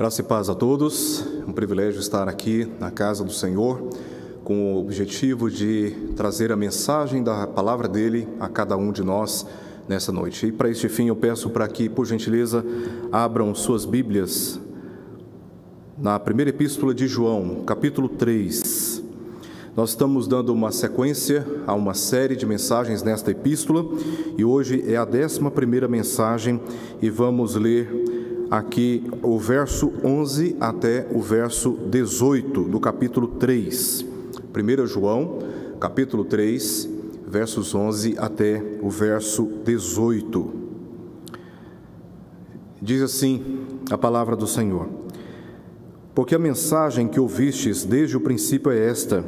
Graça e paz a todos. É um privilégio estar aqui na casa do Senhor com o objetivo de trazer a mensagem da palavra dele a cada um de nós nessa noite. E para este fim eu peço para que, por gentileza, abram suas Bíblias na primeira epístola de João, capítulo 3. Nós estamos dando uma sequência a uma série de mensagens nesta epístola e hoje é a décima primeira mensagem e vamos ler aqui o verso 11 até o verso 18 do capítulo 3. 1 João, capítulo 3, versos 11 até o verso 18. Diz assim a palavra do Senhor: Porque a mensagem que ouvistes desde o princípio é esta: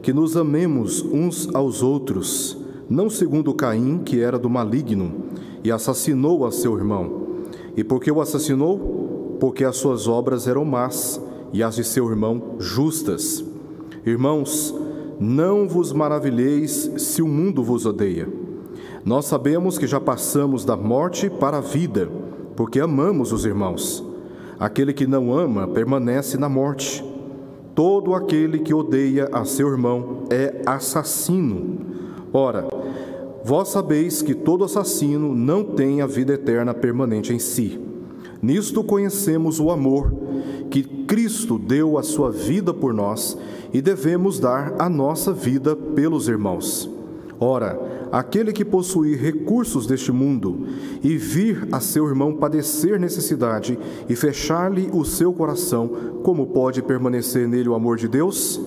que nos amemos uns aos outros, não segundo Caim, que era do maligno, e assassinou a seu irmão. E por que o assassinou? Porque as suas obras eram más e as de seu irmão justas. Irmãos, não vos maravilheis se o mundo vos odeia. Nós sabemos que já passamos da morte para a vida, porque amamos os irmãos. Aquele que não ama permanece na morte. Todo aquele que odeia a seu irmão é assassino. Ora, Vós sabeis que todo assassino não tem a vida eterna permanente em si. Nisto conhecemos o amor, que Cristo deu a sua vida por nós e devemos dar a nossa vida pelos irmãos. Ora, aquele que possuir recursos deste mundo e vir a seu irmão padecer necessidade e fechar-lhe o seu coração, como pode permanecer nele o amor de Deus?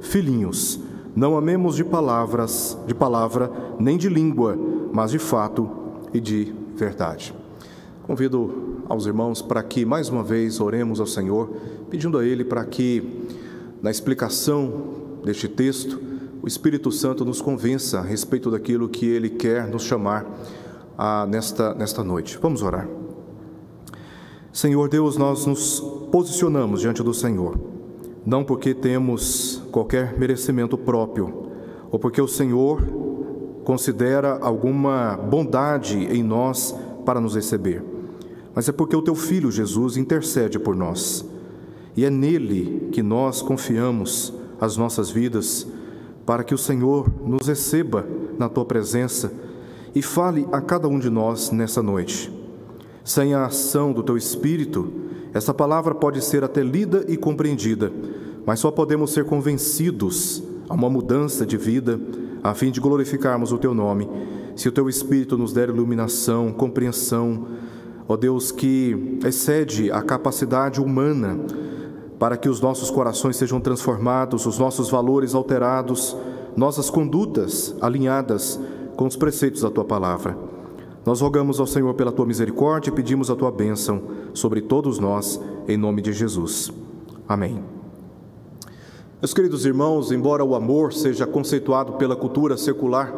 Filhinhos, não amemos de palavras, de palavra, nem de língua, mas de fato e de verdade. Convido aos irmãos para que mais uma vez oremos ao Senhor, pedindo a Ele para que, na explicação deste texto, o Espírito Santo nos convença a respeito daquilo que Ele quer nos chamar a, nesta, nesta noite. Vamos orar. Senhor Deus, nós nos posicionamos diante do Senhor não porque temos qualquer merecimento próprio, ou porque o Senhor considera alguma bondade em nós para nos receber, mas é porque o teu filho Jesus intercede por nós. E é nele que nós confiamos as nossas vidas, para que o Senhor nos receba na tua presença e fale a cada um de nós nessa noite. Sem a ação do teu espírito, essa palavra pode ser até lida e compreendida, mas só podemos ser convencidos a uma mudança de vida, a fim de glorificarmos o Teu nome, se o Teu Espírito nos der iluminação, compreensão, ó Deus, que excede a capacidade humana, para que os nossos corações sejam transformados, os nossos valores alterados, nossas condutas alinhadas com os preceitos da Tua palavra. Nós rogamos ao Senhor pela tua misericórdia e pedimos a tua bênção sobre todos nós, em nome de Jesus. Amém. Meus queridos irmãos, embora o amor seja conceituado pela cultura secular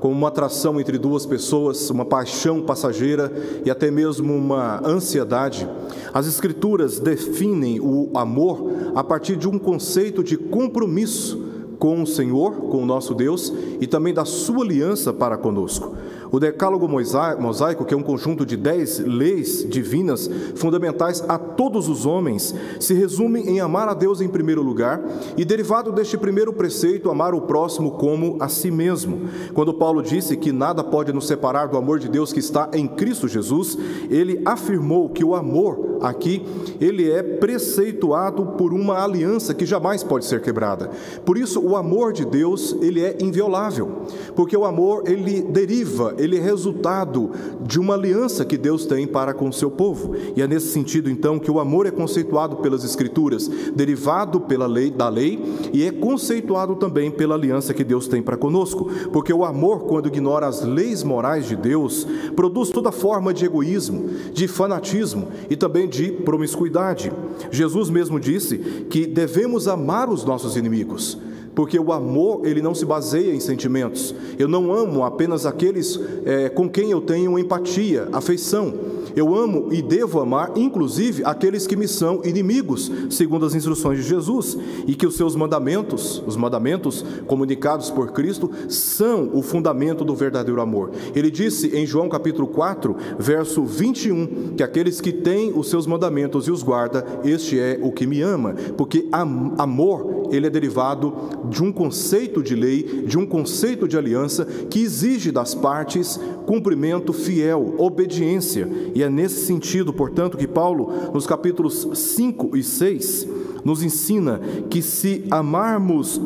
como uma atração entre duas pessoas, uma paixão passageira e até mesmo uma ansiedade, as Escrituras definem o amor a partir de um conceito de compromisso com o Senhor, com o nosso Deus e também da sua aliança para conosco. O Decálogo Mosaico, que é um conjunto de dez leis divinas fundamentais a todos os homens, se resume em amar a Deus em primeiro lugar e, derivado deste primeiro preceito, amar o próximo como a si mesmo. Quando Paulo disse que nada pode nos separar do amor de Deus que está em Cristo Jesus, ele afirmou que o amor aqui, ele é preceituado por uma aliança que jamais pode ser quebrada. Por isso, o amor de Deus, ele é inviolável, porque o amor, ele deriva, ele é resultado de uma aliança que Deus tem para com o seu povo. E é nesse sentido, então, que o amor é conceituado pelas Escrituras, derivado pela lei, da lei, e é conceituado também pela aliança que Deus tem para conosco, porque o amor, quando ignora as leis morais de Deus, produz toda forma de egoísmo, de fanatismo e também de promiscuidade. Jesus mesmo disse que devemos amar os nossos inimigos, porque o amor ele não se baseia em sentimentos. Eu não amo apenas aqueles é, com quem eu tenho empatia, afeição. Eu amo e devo amar, inclusive, aqueles que me são inimigos, segundo as instruções de Jesus, e que os seus mandamentos, os mandamentos comunicados por Cristo, são o fundamento do verdadeiro amor. Ele disse em João capítulo 4, verso 21, que aqueles que têm os seus mandamentos e os guarda, este é o que me ama, porque amor, ele é derivado de um conceito de lei, de um conceito de aliança que exige das partes cumprimento fiel, obediência. E é nesse sentido, portanto, que Paulo, nos capítulos 5 e 6, nos ensina que se amarmos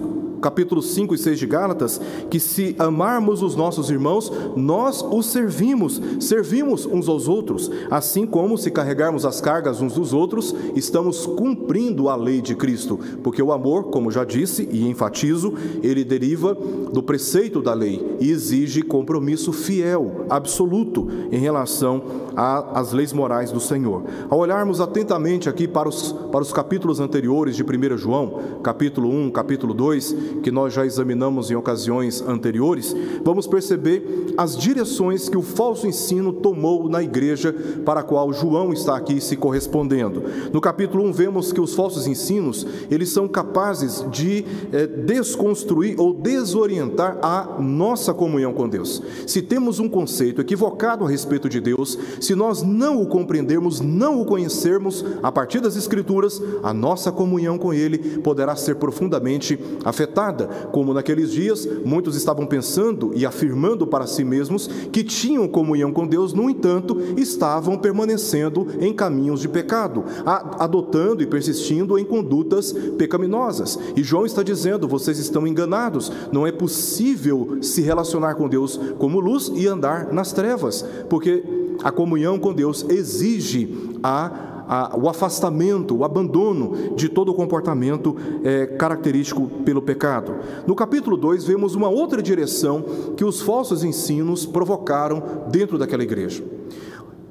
capítulo 5 e 6 de Gálatas, que se amarmos os nossos irmãos, nós os servimos, servimos uns aos outros, assim como se carregarmos as cargas uns dos outros, estamos cumprindo a lei de Cristo, porque o amor, como já disse e enfatizo, ele deriva do preceito da lei e exige compromisso fiel, absoluto em relação às leis morais do Senhor. Ao olharmos atentamente aqui para os, para os capítulos anteriores de 1 João, capítulo 1, capítulo 2, que nós já examinamos em ocasiões anteriores, vamos perceber as direções que o falso ensino tomou na igreja para a qual João está aqui se correspondendo. No capítulo 1 vemos que os falsos ensinos, eles são capazes de é, desconstruir ou desorientar a nossa comunhão com Deus. Se temos um conceito equivocado a respeito de Deus, se nós não o compreendermos, não o conhecermos a partir das escrituras, a nossa comunhão com ele poderá ser profundamente afetada como naqueles dias muitos estavam pensando e afirmando para si mesmos que tinham comunhão com Deus, no entanto, estavam permanecendo em caminhos de pecado, adotando e persistindo em condutas pecaminosas. E João está dizendo: vocês estão enganados, não é possível se relacionar com Deus como luz e andar nas trevas, porque a comunhão com Deus exige a a, o afastamento, o abandono de todo o comportamento é, característico pelo pecado. No capítulo 2, vemos uma outra direção que os falsos ensinos provocaram dentro daquela igreja.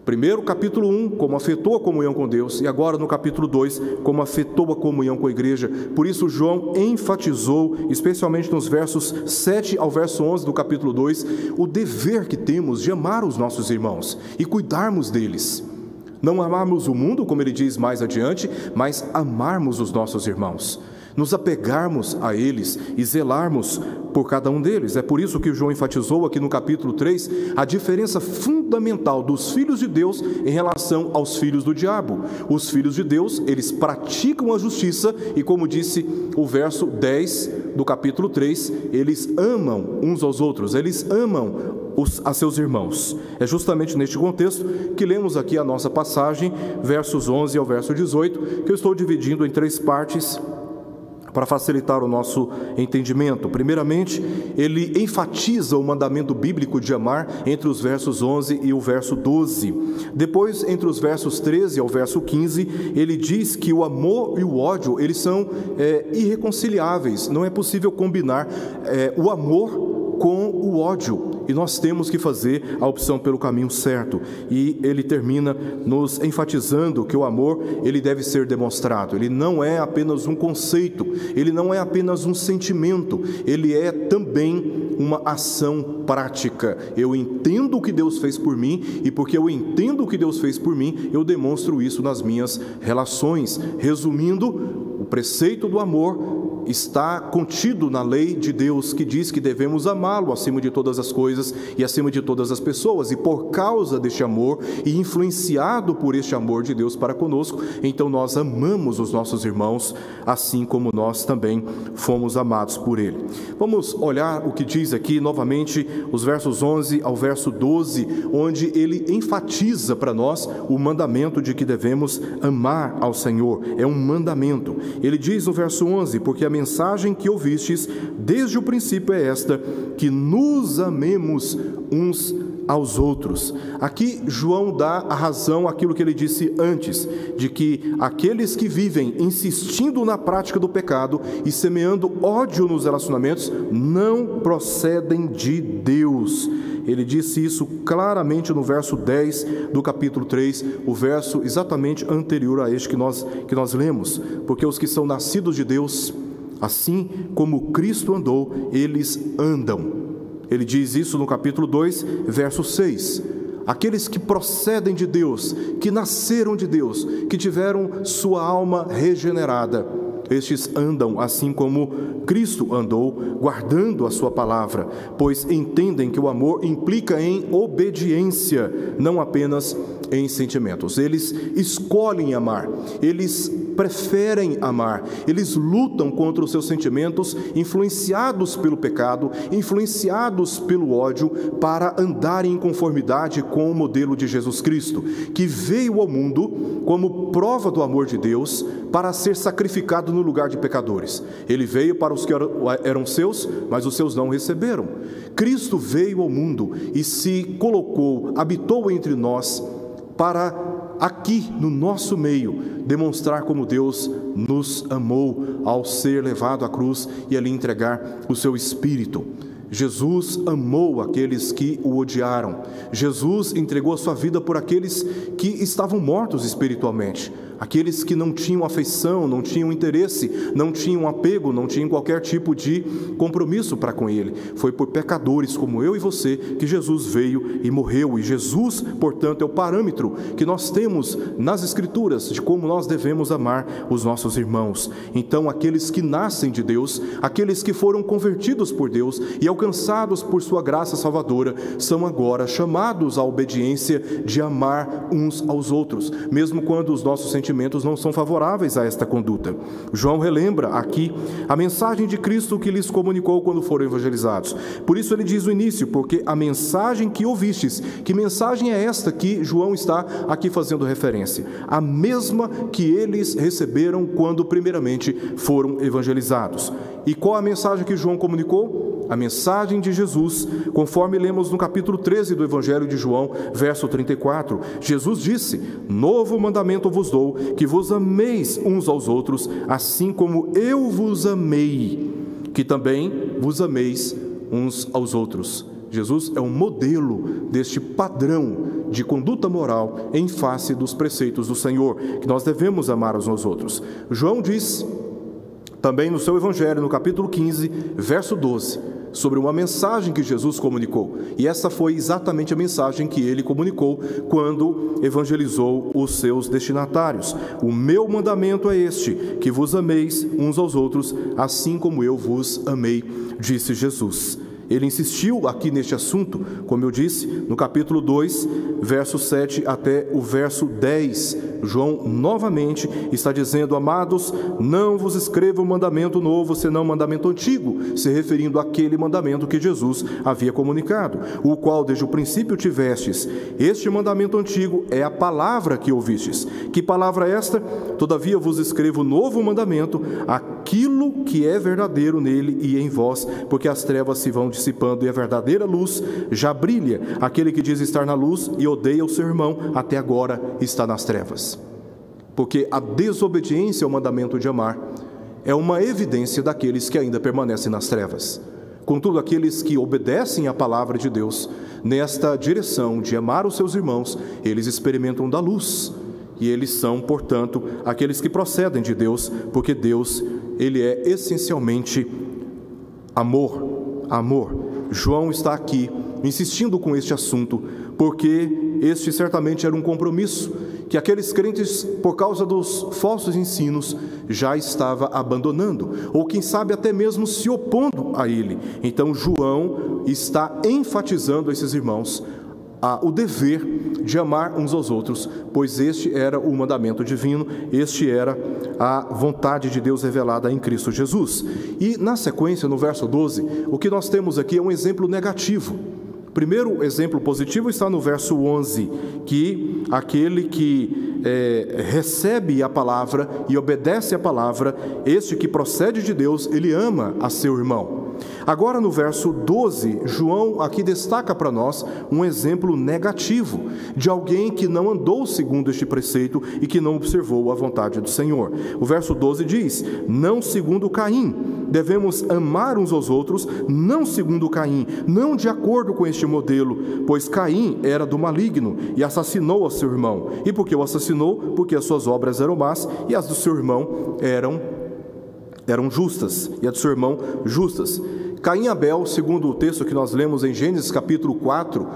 Primeiro, capítulo 1, como afetou a comunhão com Deus, e agora no capítulo 2, como afetou a comunhão com a igreja. Por isso, João enfatizou, especialmente nos versos 7 ao verso 11 do capítulo 2, o dever que temos de amar os nossos irmãos e cuidarmos deles. Não amarmos o mundo, como ele diz mais adiante, mas amarmos os nossos irmãos, nos apegarmos a eles e zelarmos por cada um deles. É por isso que João enfatizou aqui no capítulo 3 a diferença fundamental dos filhos de Deus em relação aos filhos do diabo. Os filhos de Deus, eles praticam a justiça e, como disse o verso 10 do capítulo 3, eles amam uns aos outros, eles amam os, a seus irmãos. É justamente neste contexto que lemos aqui a nossa passagem, versos 11 ao verso 18, que eu estou dividindo em três partes para facilitar o nosso entendimento. Primeiramente, ele enfatiza o mandamento bíblico de amar entre os versos 11 e o verso 12. Depois, entre os versos 13 ao verso 15, ele diz que o amor e o ódio eles são é, irreconciliáveis. Não é possível combinar é, o amor com o ódio e nós temos que fazer a opção pelo caminho certo. E ele termina nos enfatizando que o amor, ele deve ser demonstrado. Ele não é apenas um conceito, ele não é apenas um sentimento, ele é também uma ação prática. Eu entendo o que Deus fez por mim e porque eu entendo o que Deus fez por mim, eu demonstro isso nas minhas relações. Resumindo, o preceito do amor está contido na lei de Deus que diz que devemos amá-lo acima de todas as coisas e acima de todas as pessoas, e por causa deste amor e influenciado por este amor de Deus para conosco, então nós amamos os nossos irmãos assim como nós também fomos amados por ele. Vamos olhar o que diz aqui novamente os versos 11 ao verso 12, onde ele enfatiza para nós o mandamento de que devemos amar ao Senhor. É um mandamento. Ele diz no verso 11: porque a mensagem que ouvistes desde o princípio é esta: que nos amemos uns aos outros. Aqui João dá a razão àquilo que ele disse antes, de que aqueles que vivem insistindo na prática do pecado e semeando ódio nos relacionamentos não procedem de Deus. Ele disse isso claramente no verso 10 do capítulo 3, o verso exatamente anterior a este que nós, que nós lemos. Porque os que são nascidos de Deus Assim como Cristo andou, eles andam. Ele diz isso no capítulo 2, verso 6. aqueles que procedem de Deus, que nasceram de Deus, que tiveram sua alma regenerada. Estes andam assim como Cristo andou, guardando a sua palavra, pois entendem que o amor implica em obediência, não apenas em sentimentos. Eles escolhem amar, eles preferem amar, eles lutam contra os seus sentimentos, influenciados pelo pecado, influenciados pelo ódio, para andarem em conformidade com o modelo de Jesus Cristo, que veio ao mundo como prova do amor de Deus para ser sacrificado no lugar de pecadores. Ele veio para os que eram seus, mas os seus não receberam. Cristo veio ao mundo e se colocou, habitou entre nós para aqui no nosso meio demonstrar como Deus nos amou ao ser levado à cruz e ali entregar o seu espírito. Jesus amou aqueles que o odiaram. Jesus entregou a sua vida por aqueles que estavam mortos espiritualmente aqueles que não tinham afeição, não tinham interesse, não tinham apego, não tinham qualquer tipo de compromisso para com Ele. Foi por pecadores como eu e você que Jesus veio e morreu. E Jesus, portanto, é o parâmetro que nós temos nas Escrituras de como nós devemos amar os nossos irmãos. Então, aqueles que nascem de Deus, aqueles que foram convertidos por Deus e alcançados por Sua graça salvadora, são agora chamados à obediência de amar uns aos outros, mesmo quando os nossos sentimentos sentimentos não são favoráveis a esta conduta. João relembra aqui a mensagem de Cristo que lhes comunicou quando foram evangelizados. Por isso ele diz o início, porque a mensagem que ouvistes, que mensagem é esta que João está aqui fazendo referência? A mesma que eles receberam quando primeiramente foram evangelizados. E qual a mensagem que João comunicou? a mensagem de Jesus, conforme lemos no capítulo 13 do Evangelho de João, verso 34. Jesus disse: Novo mandamento vos dou, que vos ameis uns aos outros, assim como eu vos amei, que também vos ameis uns aos outros. Jesus é um modelo deste padrão de conduta moral em face dos preceitos do Senhor, que nós devemos amar uns aos outros. João diz também no seu Evangelho, no capítulo 15, verso 12, sobre uma mensagem que Jesus comunicou. E essa foi exatamente a mensagem que ele comunicou quando evangelizou os seus destinatários. O meu mandamento é este: que vos ameis uns aos outros, assim como eu vos amei, disse Jesus. Ele insistiu aqui neste assunto, como eu disse, no capítulo 2, verso 7 até o verso 10. João novamente está dizendo: Amados, não vos escrevo um mandamento novo, senão um mandamento antigo, se referindo àquele mandamento que Jesus havia comunicado, o qual desde o princípio tivestes. Este mandamento antigo é a palavra que ouvistes. Que palavra é esta? Todavia vos escrevo novo mandamento, aquilo que é verdadeiro nele e em vós, porque as trevas se vão dissipando e a verdadeira luz já brilha. Aquele que diz estar na luz e odeia o seu irmão, até agora está nas trevas. Porque a desobediência ao mandamento de amar é uma evidência daqueles que ainda permanecem nas trevas. Contudo, aqueles que obedecem à palavra de Deus, nesta direção de amar os seus irmãos, eles experimentam da luz. E eles são, portanto, aqueles que procedem de Deus, porque Deus, ele é essencialmente amor amor. João está aqui insistindo com este assunto, porque este certamente era um compromisso que aqueles crentes, por causa dos falsos ensinos, já estava abandonando, ou quem sabe até mesmo se opondo a ele. Então João está enfatizando esses irmãos o dever de amar uns aos outros, pois este era o mandamento divino, este era a vontade de Deus revelada em Cristo Jesus. E na sequência, no verso 12, o que nós temos aqui é um exemplo negativo. Primeiro exemplo positivo está no verso 11, que aquele que é, recebe a palavra e obedece a palavra, este que procede de Deus, ele ama a seu irmão. Agora, no verso 12, João aqui destaca para nós um exemplo negativo de alguém que não andou segundo este preceito e que não observou a vontade do Senhor. O verso 12 diz: Não segundo Caim, devemos amar uns aos outros, não segundo Caim, não de acordo com este modelo, pois Caim era do maligno e assassinou a seu irmão. E por que o assassinou? Porque as suas obras eram más e as do seu irmão eram eram justas e a do seu irmão justas. Caim e Abel, segundo o texto que nós lemos em Gênesis capítulo 4,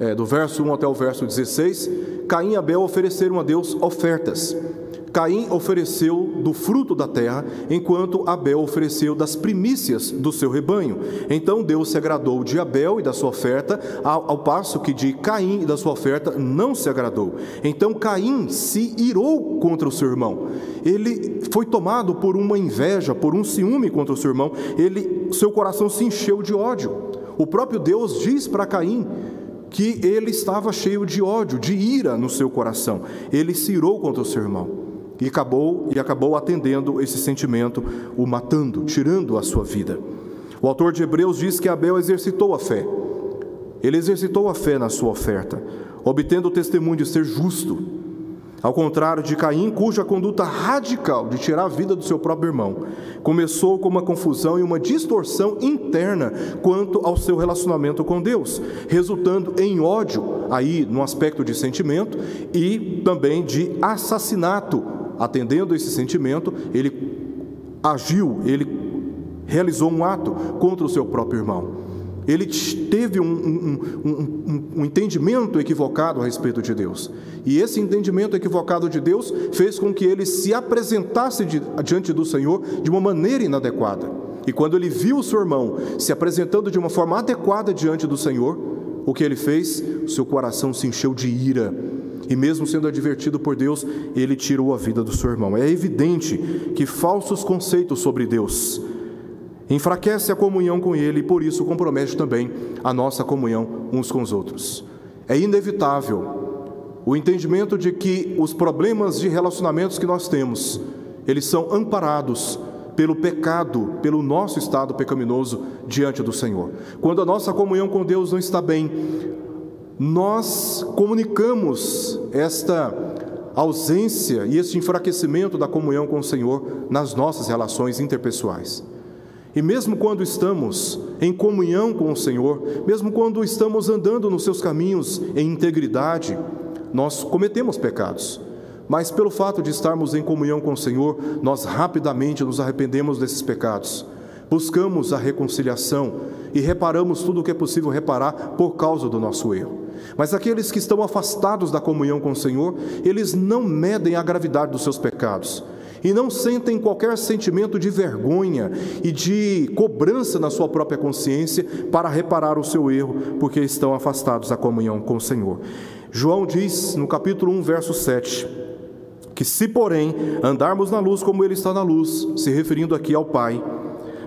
é, do verso 1 até o verso 16, Caim e Abel ofereceram a Deus ofertas. Caim ofereceu do fruto da terra, enquanto Abel ofereceu das primícias do seu rebanho. Então Deus se agradou de Abel e da sua oferta, ao, ao passo que de Caim e da sua oferta não se agradou. Então Caim se irou contra o seu irmão. Ele foi tomado por uma inveja, por um ciúme contra o seu irmão. Ele, seu coração se encheu de ódio. O próprio Deus diz para Caim que ele estava cheio de ódio, de ira no seu coração. Ele se irou contra o seu irmão e acabou e acabou atendendo esse sentimento, o matando, tirando a sua vida. O autor de Hebreus diz que Abel exercitou a fé. Ele exercitou a fé na sua oferta, obtendo o testemunho de ser justo. Ao contrário de Caim, cuja conduta radical de tirar a vida do seu próprio irmão começou com uma confusão e uma distorção interna quanto ao seu relacionamento com Deus, resultando em ódio, aí no aspecto de sentimento, e também de assassinato atendendo esse sentimento, ele agiu, ele realizou um ato contra o seu próprio irmão. Ele teve um, um, um, um, entendimento equivocado a respeito de Deus. E esse entendimento equivocado de Deus fez com que ele se apresentasse diante do Senhor de uma maneira inadequada. E quando ele viu o seu irmão se apresentando de uma forma adequada diante do Senhor, o que ele fez? Seu coração se encheu de ira e mesmo sendo advertido por Deus, ele tirou a vida do seu irmão. É evidente que falsos conceitos sobre Deus enfraquece a comunhão com ele e por isso compromete também a nossa comunhão uns com os outros. É inevitável o entendimento de que os problemas de relacionamentos que nós temos, eles são amparados pelo pecado, pelo nosso estado pecaminoso diante do Senhor. Quando a nossa comunhão com Deus não está bem, nós comunicamos esta ausência e este enfraquecimento da comunhão com o Senhor nas nossas relações interpessoais. E mesmo quando estamos em comunhão com o Senhor, mesmo quando estamos andando nos seus caminhos em integridade, nós cometemos pecados. Mas pelo fato de estarmos em comunhão com o Senhor, nós rapidamente nos arrependemos desses pecados. Buscamos a reconciliação e reparamos tudo o que é possível reparar por causa do nosso erro. Mas aqueles que estão afastados da comunhão com o Senhor, eles não medem a gravidade dos seus pecados e não sentem qualquer sentimento de vergonha e de cobrança na sua própria consciência para reparar o seu erro, porque estão afastados da comunhão com o Senhor. João diz no capítulo 1, verso 7, que se, porém, andarmos na luz como ele está na luz, se referindo aqui ao Pai,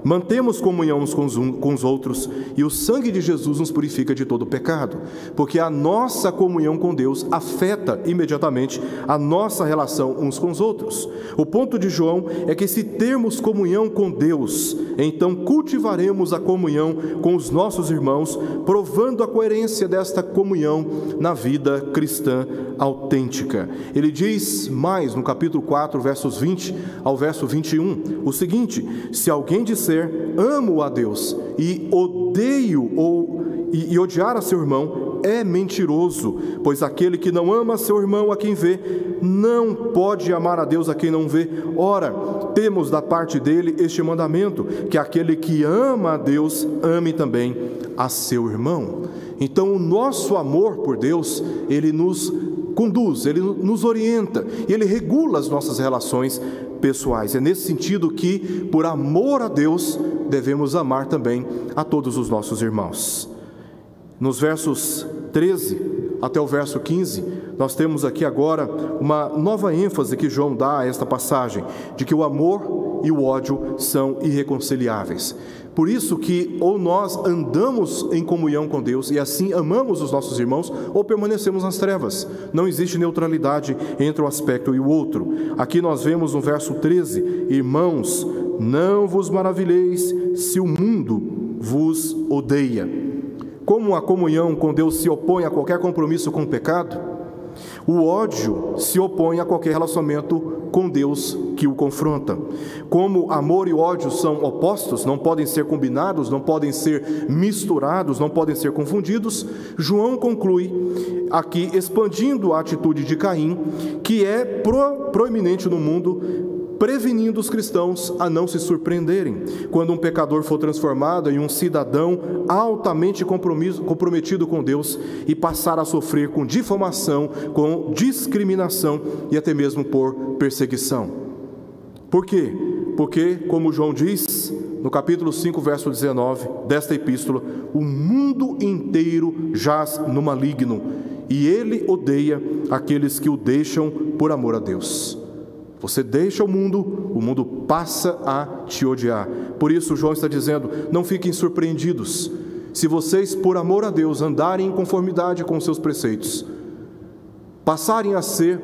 Mantemos comunhão uns com os, com os outros e o sangue de Jesus nos purifica de todo pecado, porque a nossa comunhão com Deus afeta imediatamente a nossa relação uns com os outros. O ponto de João é que se termos comunhão com Deus, então cultivaremos a comunhão com os nossos irmãos, provando a coerência desta comunhão na vida cristã autêntica. Ele diz mais no capítulo 4, versos 20 ao verso 21, o seguinte: Se alguém disser amo a Deus e odeio ou e, e odiar a seu irmão é mentiroso, pois aquele que não ama seu irmão a quem vê, não pode amar a Deus a quem não vê. Ora, temos da parte dele este mandamento: que aquele que ama a Deus, ame também a seu irmão. Então, o nosso amor por Deus, ele nos conduz, ele nos orienta, e ele regula as nossas relações pessoais. É nesse sentido que, por amor a Deus, devemos amar também a todos os nossos irmãos. Nos versos 13 até o verso 15, nós temos aqui agora uma nova ênfase que João dá a esta passagem, de que o amor e o ódio são irreconciliáveis. Por isso que ou nós andamos em comunhão com Deus e assim amamos os nossos irmãos, ou permanecemos nas trevas. Não existe neutralidade entre um aspecto e o outro. Aqui nós vemos no verso 13: Irmãos, não vos maravilheis se o mundo vos odeia. Como a comunhão com Deus se opõe a qualquer compromisso com o pecado, o ódio se opõe a qualquer relacionamento com Deus que o confronta. Como amor e ódio são opostos, não podem ser combinados, não podem ser misturados, não podem ser confundidos, João conclui aqui, expandindo a atitude de Caim, que é pro, proeminente no mundo prevenindo os cristãos a não se surpreenderem quando um pecador for transformado em um cidadão altamente comprometido com Deus e passar a sofrer com difamação, com discriminação e até mesmo por perseguição. Por quê? Porque, como João diz no capítulo 5, verso 19 desta epístola, o mundo inteiro jaz no maligno e ele odeia aqueles que o deixam por amor a Deus. Você deixa o mundo, o mundo passa a te odiar. Por isso, João está dizendo: não fiquem surpreendidos. Se vocês, por amor a Deus, andarem em conformidade com seus preceitos, passarem a ser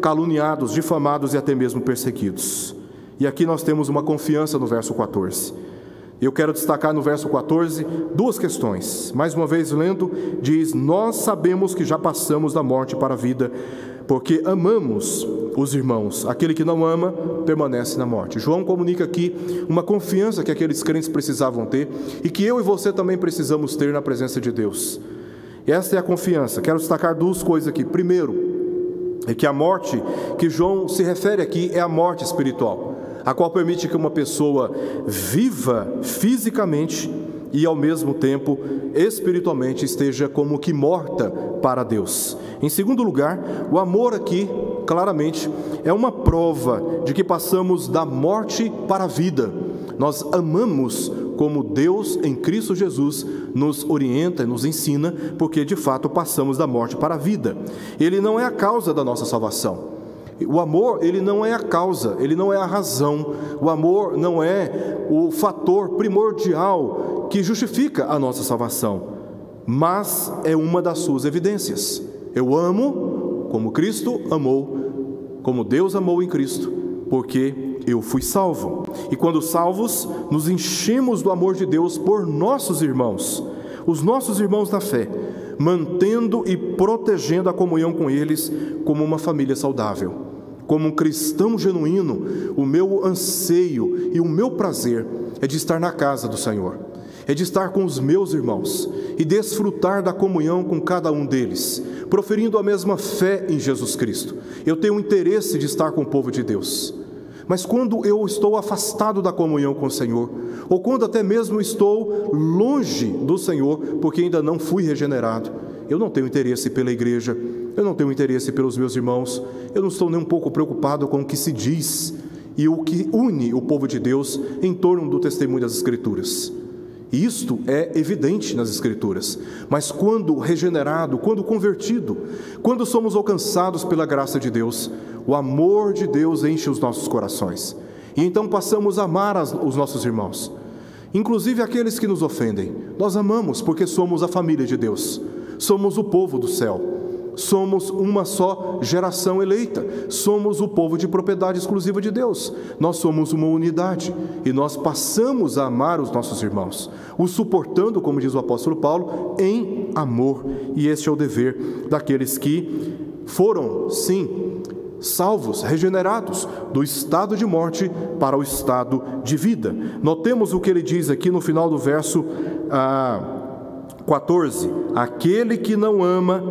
caluniados, difamados e até mesmo perseguidos. E aqui nós temos uma confiança no verso 14. Eu quero destacar no verso 14 duas questões. Mais uma vez, lendo, diz: Nós sabemos que já passamos da morte para a vida, porque amamos os irmãos. Aquele que não ama permanece na morte. João comunica aqui uma confiança que aqueles crentes precisavam ter e que eu e você também precisamos ter na presença de Deus. Esta é a confiança. Quero destacar duas coisas aqui. Primeiro, é que a morte que João se refere aqui é a morte espiritual a qual permite que uma pessoa viva fisicamente e ao mesmo tempo espiritualmente esteja como que morta para Deus. Em segundo lugar, o amor aqui, claramente, é uma prova de que passamos da morte para a vida. Nós amamos como Deus em Cristo Jesus nos orienta e nos ensina, porque de fato passamos da morte para a vida. Ele não é a causa da nossa salvação. O amor, ele não é a causa, ele não é a razão. O amor não é o fator primordial que justifica a nossa salvação, mas é uma das suas evidências. Eu amo como Cristo amou, como Deus amou em Cristo, porque eu fui salvo. E quando salvos, nos enchemos do amor de Deus por nossos irmãos, os nossos irmãos da fé, mantendo e protegendo a comunhão com eles como uma família saudável. Como um cristão genuíno, o meu anseio e o meu prazer é de estar na casa do Senhor, é de estar com os meus irmãos e desfrutar da comunhão com cada um deles, proferindo a mesma fé em Jesus Cristo. Eu tenho interesse de estar com o povo de Deus. Mas quando eu estou afastado da comunhão com o Senhor, ou quando até mesmo estou longe do Senhor, porque ainda não fui regenerado, eu não tenho interesse pela igreja, eu não tenho interesse pelos meus irmãos, eu não estou nem um pouco preocupado com o que se diz e o que une o povo de Deus em torno do testemunho das Escrituras. Isto é evidente nas Escrituras, mas quando regenerado, quando convertido, quando somos alcançados pela graça de Deus, o amor de Deus enche os nossos corações e então passamos a amar os nossos irmãos, inclusive aqueles que nos ofendem. Nós amamos porque somos a família de Deus somos o povo do céu. Somos uma só geração eleita, somos o povo de propriedade exclusiva de Deus. Nós somos uma unidade e nós passamos a amar os nossos irmãos, os suportando, como diz o apóstolo Paulo, em amor. E este é o dever daqueles que foram, sim, salvos, regenerados do estado de morte para o estado de vida. Notemos o que ele diz aqui no final do verso. Ah, 14: Aquele que não ama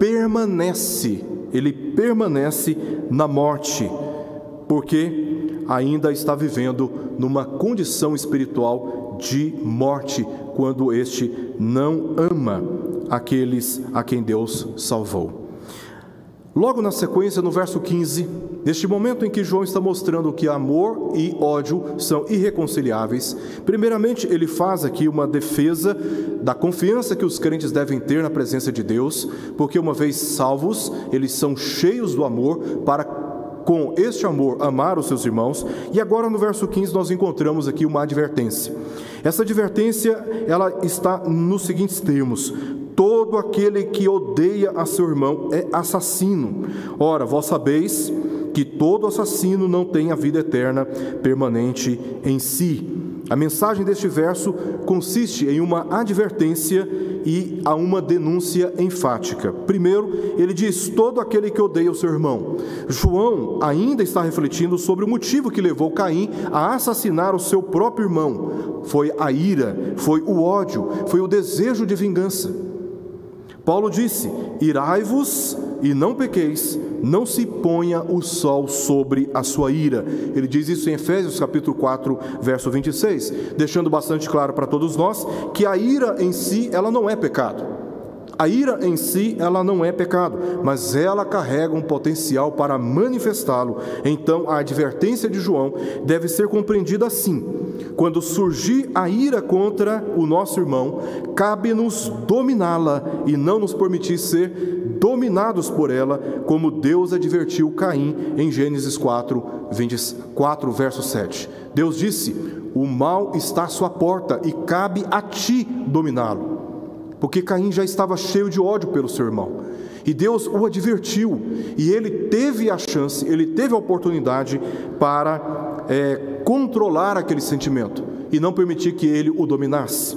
permanece, ele permanece na morte, porque ainda está vivendo numa condição espiritual de morte, quando este não ama aqueles a quem Deus salvou. Logo na sequência, no verso 15, neste momento em que João está mostrando que amor e ódio são irreconciliáveis, primeiramente ele faz aqui uma defesa da confiança que os crentes devem ter na presença de Deus, porque uma vez salvos, eles são cheios do amor para com este amor amar os seus irmãos. E agora no verso 15 nós encontramos aqui uma advertência. Essa advertência, ela está nos seguintes termos: Todo aquele que odeia a seu irmão é assassino. Ora, vós sabeis que todo assassino não tem a vida eterna permanente em si. A mensagem deste verso consiste em uma advertência e a uma denúncia enfática. Primeiro, ele diz: todo aquele que odeia o seu irmão. João ainda está refletindo sobre o motivo que levou Caim a assassinar o seu próprio irmão. Foi a ira, foi o ódio, foi o desejo de vingança. Paulo disse: Irai-vos e não pequeis, não se ponha o sol sobre a sua ira. Ele diz isso em Efésios capítulo 4, verso 26, deixando bastante claro para todos nós que a ira em si, ela não é pecado. A ira em si, ela não é pecado, mas ela carrega um potencial para manifestá-lo. Então, a advertência de João deve ser compreendida assim: quando surgir a ira contra o nosso irmão, cabe-nos dominá-la e não nos permitir ser dominados por ela, como Deus advertiu Caim em Gênesis 4, 24, verso 7. Deus disse: O mal está à sua porta e cabe a ti dominá-lo porque Caim já estava cheio de ódio pelo seu irmão. E Deus o advertiu, e ele teve a chance, ele teve a oportunidade para é, controlar aquele sentimento e não permitir que ele o dominasse.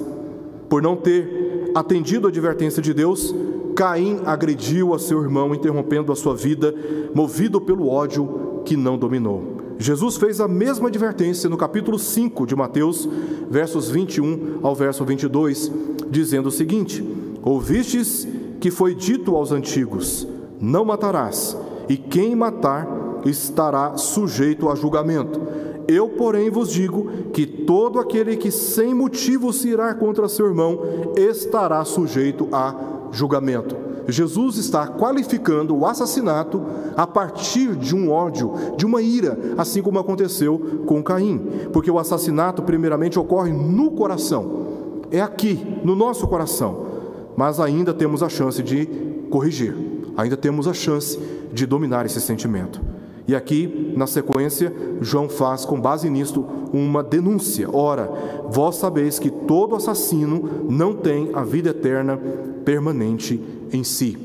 Por não ter atendido a advertência de Deus, Caim agrediu a seu irmão, interrompendo a sua vida, movido pelo ódio que não dominou. Jesus fez a mesma advertência no capítulo 5 de Mateus, versos 21 ao verso 22, dizendo o seguinte: Ouvistes que foi dito aos antigos: Não matarás, e quem matar estará sujeito a julgamento. Eu, porém, vos digo que todo aquele que sem motivo se irá contra seu irmão estará sujeito a julgamento. Jesus está qualificando o assassinato a partir de um ódio, de uma ira, assim como aconteceu com Caim, porque o assassinato, primeiramente, ocorre no coração, é aqui, no nosso coração, mas ainda temos a chance de corrigir, ainda temos a chance de dominar esse sentimento. E aqui, na sequência, João faz, com base nisto, uma denúncia. Ora, vós sabeis que todo assassino não tem a vida eterna permanente em si.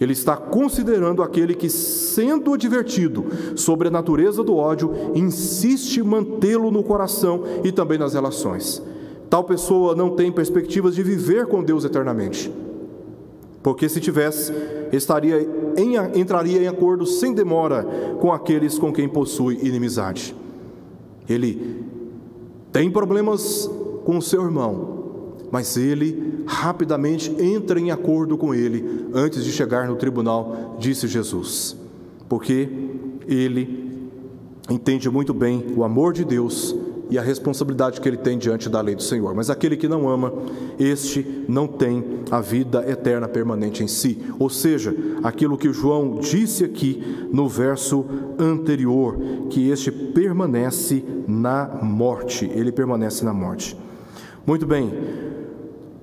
Ele está considerando aquele que, sendo advertido sobre a natureza do ódio, insiste em mantê-lo no coração e também nas relações. Tal pessoa não tem perspectivas de viver com Deus eternamente. Porque se tivesse, estaria em, entraria em acordo sem demora com aqueles com quem possui inimizade. Ele tem problemas com o seu irmão, mas ele rapidamente entra em acordo com ele antes de chegar no tribunal, disse Jesus, porque ele entende muito bem o amor de Deus e a responsabilidade que ele tem diante da lei do Senhor. Mas aquele que não ama, este não tem a vida eterna permanente em si. Ou seja, aquilo que João disse aqui no verso anterior, que este permanece na morte, ele permanece na morte. Muito bem,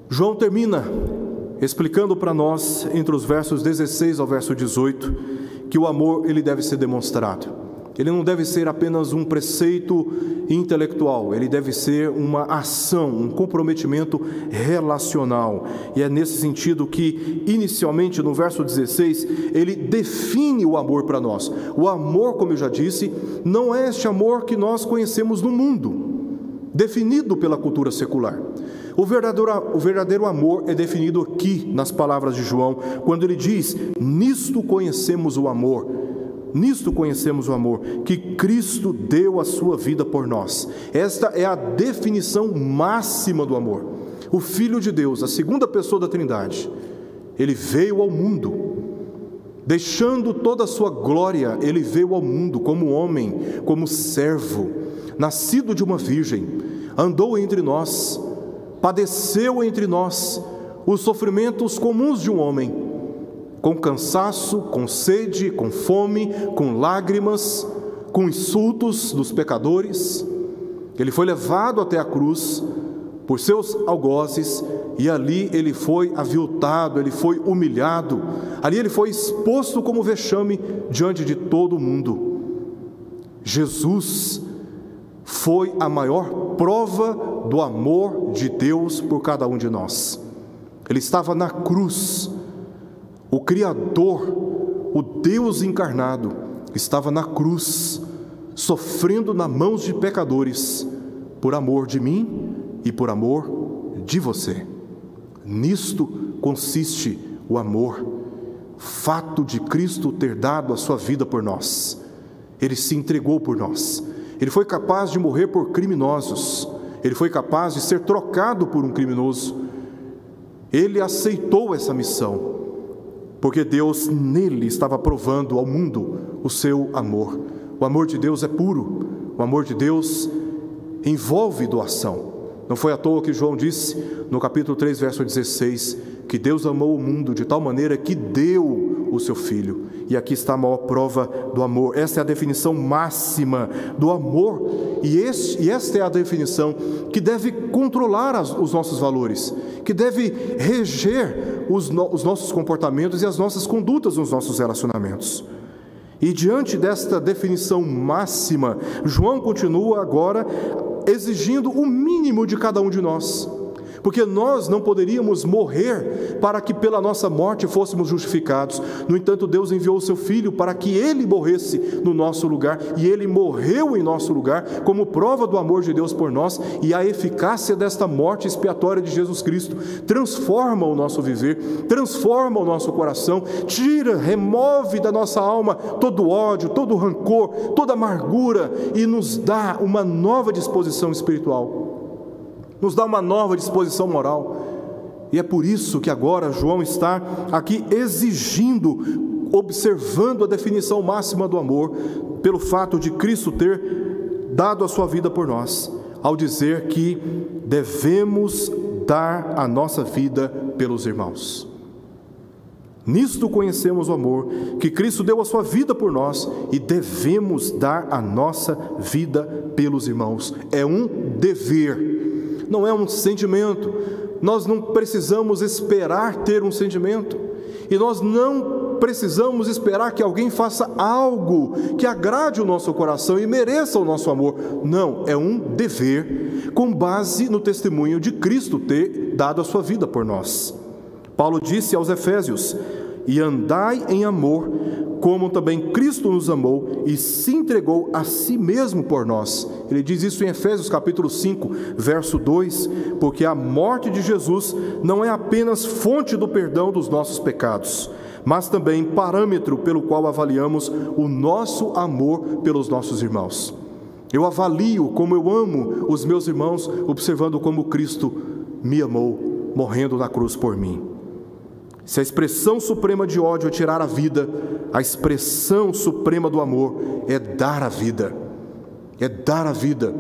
João termina explicando para nós, entre os versos 16 ao verso 18, que o amor ele deve ser demonstrado. Ele não deve ser apenas um preceito intelectual, ele deve ser uma ação, um comprometimento relacional. E é nesse sentido que, inicialmente, no verso 16, ele define o amor para nós. O amor, como eu já disse, não é este amor que nós conhecemos no mundo, definido pela cultura secular. O verdadeiro, o verdadeiro amor é definido aqui nas palavras de João, quando ele diz: Nisto conhecemos o amor. Nisto conhecemos o amor, que Cristo deu a sua vida por nós. Esta é a definição máxima do amor. O Filho de Deus, a segunda pessoa da Trindade, ele veio ao mundo, deixando toda a sua glória, ele veio ao mundo como homem, como servo, nascido de uma virgem, andou entre nós, padeceu entre nós os sofrimentos comuns de um homem, com cansaço, com sede, com fome, com lágrimas, com insultos dos pecadores. Ele foi levado até a cruz por seus algozes e ali ele foi aviltado, ele foi humilhado, ali ele foi exposto como vexame diante de todo mundo. Jesus foi a maior prova do amor de Deus por cada um de nós. Ele estava na cruz, o Criador, o Deus encarnado, estava na cruz, sofrendo nas mãos de pecadores, por amor de mim e por amor de você. Nisto consiste o amor, fato de Cristo ter dado a sua vida por nós. Ele se entregou por nós ele foi capaz de morrer por criminosos, ele foi capaz de ser trocado por um criminoso. Ele aceitou essa missão, porque Deus nele estava provando ao mundo o seu amor. O amor de Deus é puro, o amor de Deus envolve doação. Não foi à toa que João disse no capítulo 3, verso 16, que Deus amou o mundo de tal maneira que deu o seu filho. E aqui está a maior prova do amor. Esta é a definição máxima do amor. E, este, e esta é a definição que deve controlar as, os nossos valores, que deve reger os, no, os nossos comportamentos e as nossas condutas nos nossos relacionamentos. E diante desta definição máxima, João continua agora exigindo o mínimo de cada um de nós porque nós não poderíamos morrer para que pela nossa morte fôssemos justificados. No entanto, Deus enviou o seu filho para que ele morresse no nosso lugar, e ele morreu em nosso lugar como prova do amor de Deus por nós, e a eficácia desta morte expiatória de Jesus Cristo transforma o nosso viver, transforma o nosso coração, tira, remove da nossa alma todo ódio, todo rancor, toda amargura e nos dá uma nova disposição espiritual nos dá uma nova disposição moral. E é por isso que agora João está aqui exigindo, observando a definição máxima do amor, pelo fato de Cristo ter dado a sua vida por nós, ao dizer que devemos dar a nossa vida pelos irmãos. Nisto conhecemos o amor, que Cristo deu a sua vida por nós e devemos dar a nossa vida pelos irmãos. É um dever não é um sentimento. Nós não precisamos esperar ter um sentimento. E nós não precisamos esperar que alguém faça algo que agrade o nosso coração e mereça o nosso amor. Não, é um dever com base no testemunho de Cristo ter dado a sua vida por nós. Paulo disse aos Efésios: E andai em amor, como também Cristo nos amou e se entregou a si mesmo por nós. Ele diz isso em Efésios capítulo 5, verso 2, porque a morte de Jesus não é apenas fonte do perdão dos nossos pecados, mas também parâmetro pelo qual avaliamos o nosso amor pelos nossos irmãos. Eu avalio como eu amo os meus irmãos, observando como Cristo me amou, morrendo na cruz por mim. Se a expressão suprema de ódio é tirar a vida, a expressão suprema do amor é dar a vida. É dar a vida.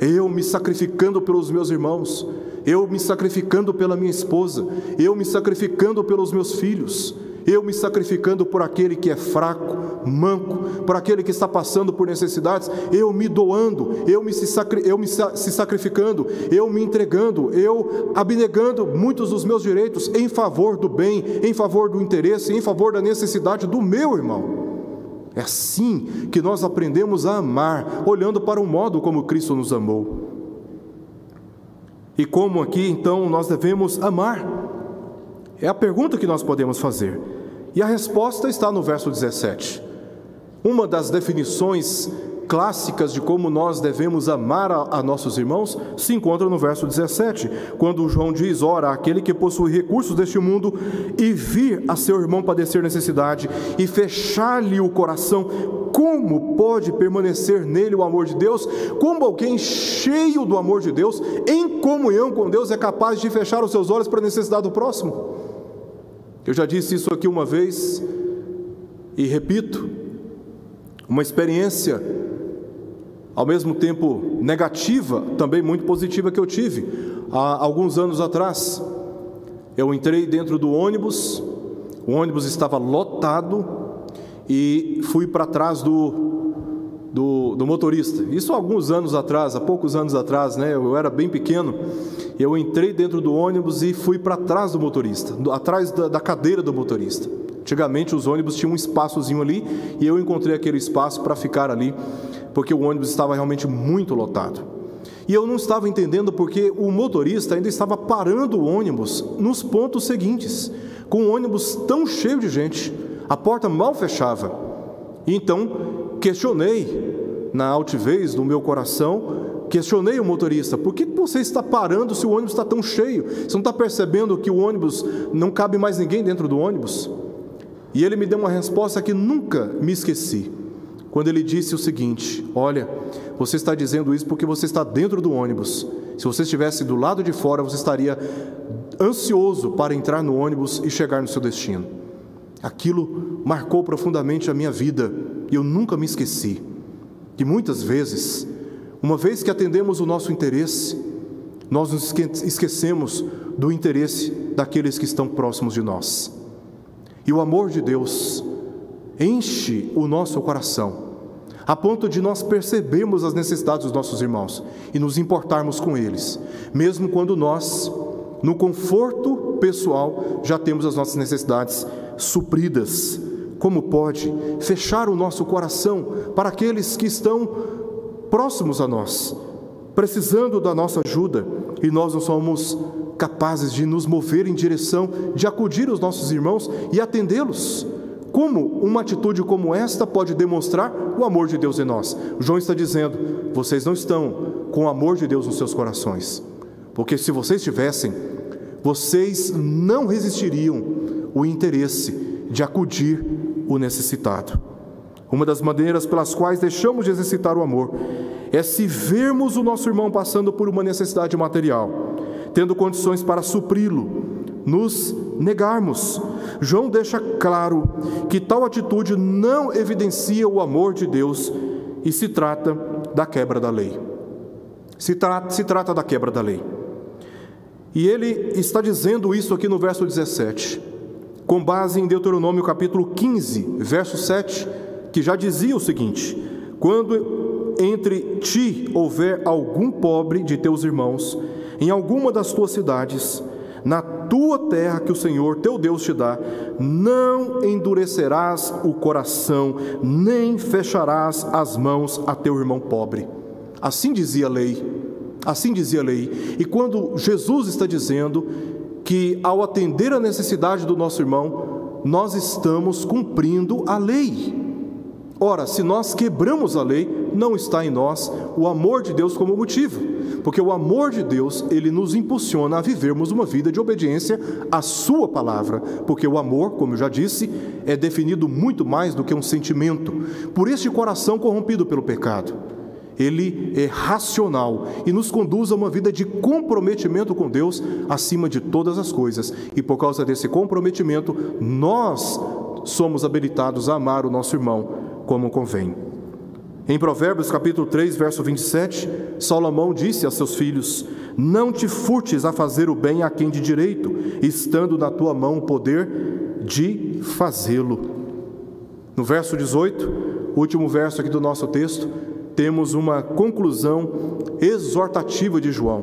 Eu me sacrificando pelos meus irmãos, eu me sacrificando pela minha esposa, eu me sacrificando pelos meus filhos, eu me sacrificando por aquele que é fraco, manco, por aquele que está passando por necessidades, eu me doando, eu me, se, sacri, eu me se sacrificando, eu me entregando, eu abnegando muitos dos meus direitos em favor do bem, em favor do interesse, em favor da necessidade do meu irmão. É assim que nós aprendemos a amar, olhando para o modo como Cristo nos amou. E como aqui então nós devemos amar? É a pergunta que nós podemos fazer. E a resposta está no verso 17. Uma das definições clássicas de como nós devemos amar a, a, nossos irmãos se encontra no verso 17, quando João diz: Ora, aquele que possui recursos deste mundo e vir a seu irmão padecer necessidade e fechar-lhe o coração, como pode permanecer nele o amor de Deus? Como alguém cheio do amor de Deus, em comunhão com Deus, é capaz de fechar os seus olhos para a necessidade do próximo? Eu já disse isso aqui uma vez e repito: uma experiência ao mesmo tempo negativa, também muito positiva que eu tive há alguns anos atrás. Eu entrei dentro do ônibus, o ônibus estava lotado e fui para trás do, do, do, motorista. Isso há alguns anos atrás, há poucos anos atrás, né? Eu era bem pequeno eu entrei dentro do ônibus e fui para trás do motorista, atrás da, da, cadeira do motorista. Antigamente os ônibus tinham um espaçozinho ali e eu encontrei aquele espaço para ficar ali, porque o ônibus estava realmente muito lotado. E eu não estava entendendo porque o motorista ainda estava parando o ônibus nos pontos seguintes, com o ônibus tão cheio de gente, a porta mal fechava. Então questionei na altivez do meu coração Questionei o motorista: por que você está parando se o ônibus está tão cheio? Você não está percebendo que o ônibus não cabe mais ninguém dentro do ônibus? E ele me deu uma resposta que nunca me esqueci. Quando ele disse o seguinte: Olha, você está dizendo isso porque você está dentro do ônibus. Se você estivesse do lado de fora, você estaria ansioso para entrar no ônibus e chegar no seu destino. Aquilo marcou profundamente a minha vida e eu nunca me esqueci. Que muitas vezes, uma vez que atendemos o nosso interesse, nós nos esquecemos do interesse daqueles que estão próximos de nós. E o amor de Deus enche o nosso coração, a ponto de nós percebermos as necessidades dos nossos irmãos e nos importarmos com eles, mesmo quando nós, no conforto pessoal, já temos as nossas necessidades supridas. Como pode fechar o nosso coração para aqueles que estão próximos a nós, precisando da nossa ajuda, e nós não somos capazes de nos mover em direção de acudir os nossos irmãos e atendê-los? Como uma atitude como esta pode demonstrar o amor de Deus em nós? João está dizendo: vocês não estão com o amor de Deus nos seus corações, porque se vocês tivessem, vocês não resistiriam o interesse de acudir o necessitado. Uma das maneiras pelas quais deixamos de exercitar o amor é se vermos o nosso irmão passando por uma necessidade material, tendo condições para supri-lo, nos negarmos. João deixa claro que tal atitude não evidencia o amor de Deus e se trata da quebra da lei. Se trata, se trata da quebra da lei. E ele está dizendo isso aqui no verso 17, com base em Deuteronômio capítulo 15, verso 7, que já dizia o seguinte: Quando entre ti houver algum pobre de teus irmãos, em alguma das tuas cidades, na tua terra que o Senhor teu Deus te dá, não endurecerás o coração, nem fecharás as mãos a teu irmão pobre. Assim dizia a lei. Assim dizia a lei. E quando Jesus está dizendo que ao atender a necessidade do nosso irmão, nós estamos cumprindo a lei. Ora, se nós quebramos a lei, não está em nós o amor de Deus como motivo, porque o amor de Deus, ele nos impulsiona a vivermos uma vida de obediência à sua palavra, porque o amor, como eu já disse, é definido muito mais do que um sentimento, por este coração corrompido pelo pecado. Ele é racional e nos conduz a uma vida de comprometimento com Deus acima de todas as coisas. E por causa desse comprometimento, nós somos habilitados a amar o nosso irmão como convém. Em Provérbios capítulo 3, verso 27, Salomão disse a seus filhos: Não te furtes a fazer o bem a quem de direito, estando na tua mão o poder de fazê-lo. No verso 18, último verso aqui do nosso texto, temos uma conclusão exortativa de João,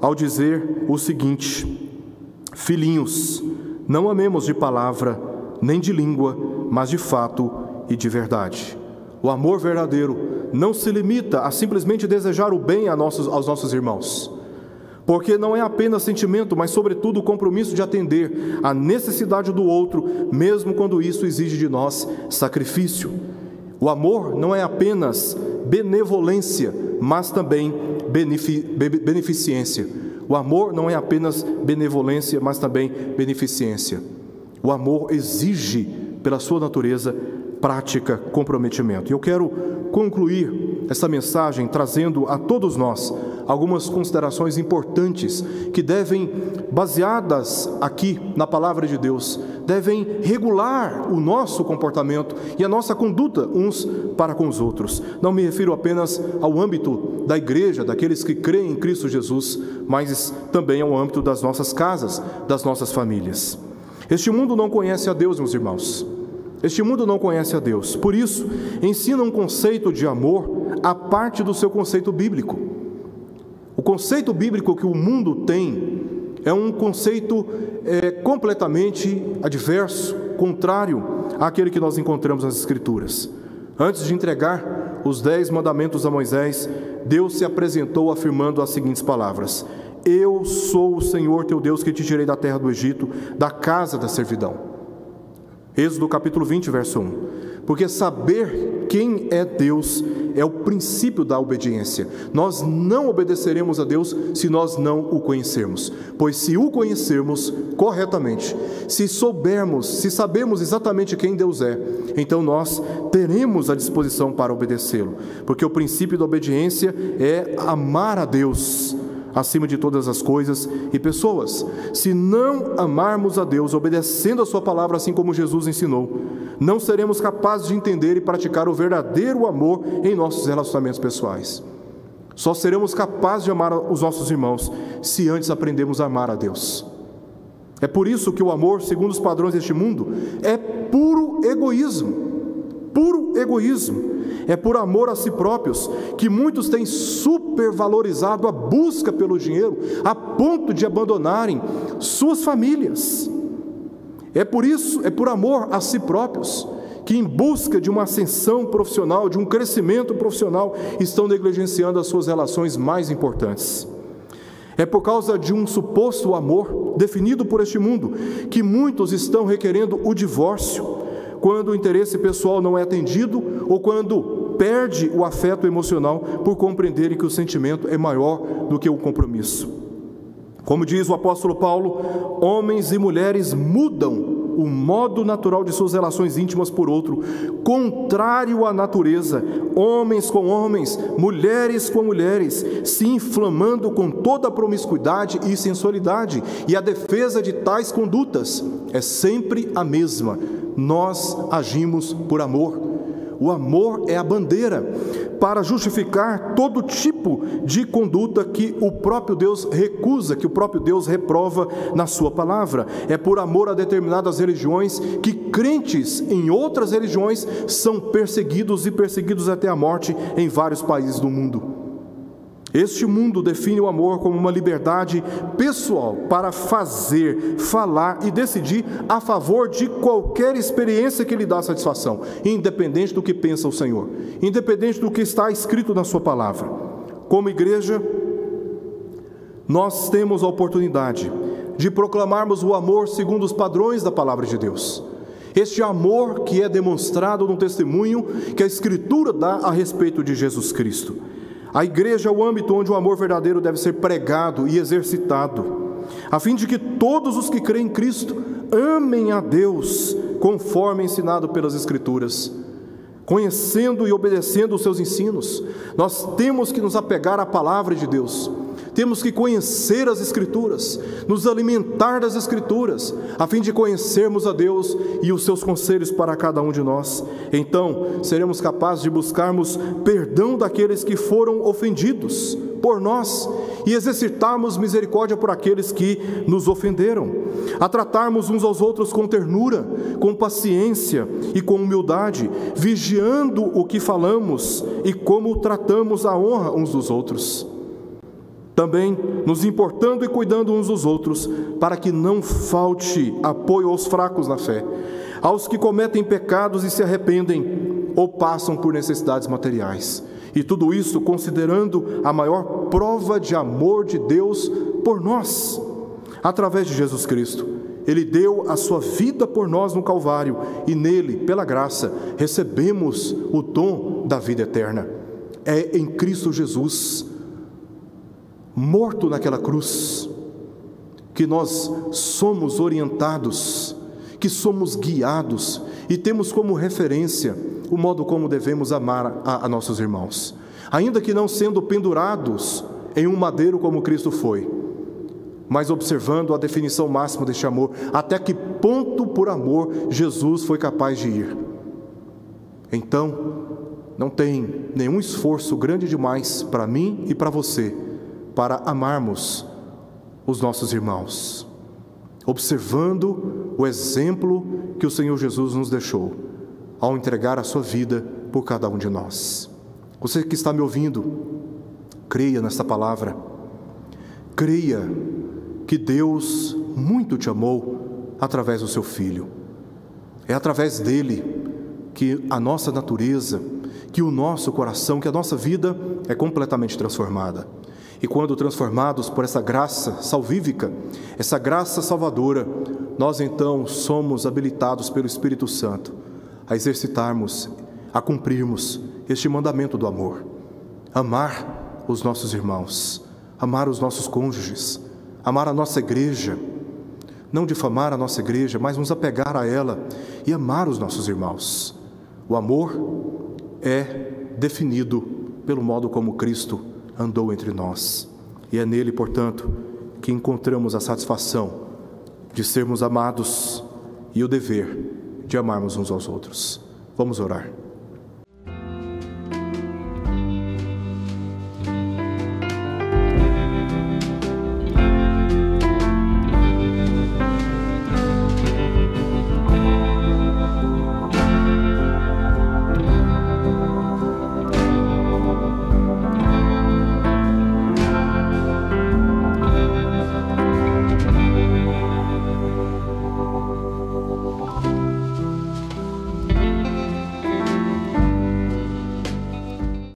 ao dizer o seguinte: Filhinhos, não amemos de palavra, nem de língua, mas de fato e de verdade. O amor verdadeiro não se limita a simplesmente desejar o bem nossos, aos nossos irmãos, porque não é apenas sentimento, mas, sobretudo, o compromisso de atender à necessidade do outro, mesmo quando isso exige de nós sacrifício. O amor não é apenas benevolência, mas também benefic beneficência. O amor não é apenas benevolência, mas também beneficência. O amor exige, pela sua natureza, prática, comprometimento. E eu quero concluir essa mensagem trazendo a todos nós algumas considerações importantes que devem, baseadas aqui na palavra de Deus, devem regular o nosso comportamento e a nossa conduta uns para com os outros. Não me refiro apenas ao âmbito da igreja, daqueles que creem em Cristo Jesus, mas também ao âmbito das nossas casas, das nossas famílias. Este mundo não conhece a Deus, meus irmãos. Este mundo não conhece a Deus, por isso, ensina um conceito de amor a parte do seu conceito bíblico. O conceito bíblico que o mundo tem é um conceito é, completamente adverso, contrário àquele que nós encontramos nas Escrituras. Antes de entregar os dez mandamentos a Moisés, Deus se apresentou afirmando as seguintes palavras: Eu sou o Senhor teu Deus que te tirei da terra do Egito, da casa da servidão. Êxodo capítulo 20, verso 1. Porque saber quem é Deus é o princípio da obediência. Nós não obedeceremos a Deus se nós não o conhecermos. Pois se o conhecermos corretamente, se soubermos, se sabemos exatamente quem Deus é, então nós teremos a disposição para obedecê-lo. Porque o princípio da obediência é amar a Deus acima de todas as coisas e pessoas. Se não amarmos a Deus, obedecendo a Sua palavra, assim como Jesus ensinou, não seremos capazes de entender e praticar o verdadeiro amor em nossos relacionamentos pessoais. Só seremos capazes de amar os nossos irmãos se antes aprendemos a amar a Deus. É por isso que o amor, segundo os padrões deste mundo, é puro egoísmo. Puro egoísmo. É por amor a si próprios que muitos têm supervalorizado a busca pelo dinheiro a ponto de abandonarem suas famílias. É por isso, é por amor a si próprios que, em busca de uma ascensão profissional, de um crescimento profissional, estão negligenciando as suas relações mais importantes. É por causa de um suposto amor definido por este mundo que muitos estão requerendo o divórcio, quando o interesse pessoal não é atendido ou quando perde o afeto emocional por compreenderem que o sentimento é maior do que o compromisso. Como diz o apóstolo Paulo, homens e mulheres mudam o modo natural de suas relações íntimas por outro, contrário à natureza, homens com homens, mulheres com mulheres, se inflamando com toda a promiscuidade e sensualidade, e a defesa de tais condutas é sempre a mesma. Nós agimos por amor. O amor é a bandeira para justificar todo tipo de conduta que o próprio Deus recusa, que o próprio Deus reprova na Sua palavra. É por amor a determinadas religiões que crentes em outras religiões são perseguidos e perseguidos até a morte em vários países do mundo. Este mundo define o amor como uma liberdade pessoal para fazer, falar e decidir a favor de qualquer experiência que lhe dá satisfação, independente do que pensa o Senhor, independente do que está escrito na Sua palavra. Como igreja, nós temos a oportunidade de proclamarmos o amor segundo os padrões da palavra de Deus. Este amor que é demonstrado no testemunho que a Escritura dá a respeito de Jesus Cristo. A igreja é o âmbito onde o amor verdadeiro deve ser pregado e exercitado, a fim de que todos os que creem em Cristo amem a Deus, conforme ensinado pelas Escrituras, conhecendo e obedecendo os seus ensinos. Nós temos que nos apegar à palavra de Deus temos que conhecer as Escrituras, nos alimentar das Escrituras, a fim de conhecermos a Deus e os seus conselhos para cada um de nós. Então, seremos capazes de buscarmos perdão daqueles que foram ofendidos por nós e exercitarmos misericórdia por aqueles que nos ofenderam, a tratarmos uns aos outros com ternura, com paciência e com humildade, vigiando o que falamos e como tratamos a honra uns dos outros também nos importando e cuidando uns dos outros, para que não falte apoio aos fracos na fé, aos que cometem pecados e se arrependem ou passam por necessidades materiais. E tudo isso considerando a maior prova de amor de Deus por nós, através de Jesus Cristo. Ele deu a sua vida por nós no Calvário e nele, pela graça, recebemos o dom da vida eterna. É em Cristo Jesus morto naquela cruz, que nós somos orientados, que somos guiados e temos como referência o modo como devemos amar a, a nossos irmãos, ainda que não sendo pendurados em um madeiro como Cristo foi, mas observando a definição máxima deste amor, até que ponto por amor Jesus foi capaz de ir. Então, não tem nenhum esforço grande demais para mim e para você para amarmos os nossos irmãos, observando o exemplo que o Senhor Jesus nos deixou ao entregar a sua vida por cada um de nós. Você que está me ouvindo, creia nesta palavra, creia que Deus muito te amou através do seu Filho. É através dele que a nossa natureza, que o nosso coração, que a nossa vida é completamente transformada. E quando transformados por essa graça salvífica, essa graça salvadora, nós então somos habilitados pelo Espírito Santo a exercitarmos, a cumprirmos este mandamento do amor. Amar os nossos irmãos, amar os nossos cônjuges, amar a nossa igreja, não difamar a nossa igreja, mas nos apegar a ela e amar os nossos irmãos. O amor é definido pelo modo como Cristo andou entre nós. E é nele, portanto, que encontramos a satisfação de sermos amados e o dever de amarmos uns aos outros. Vamos orar.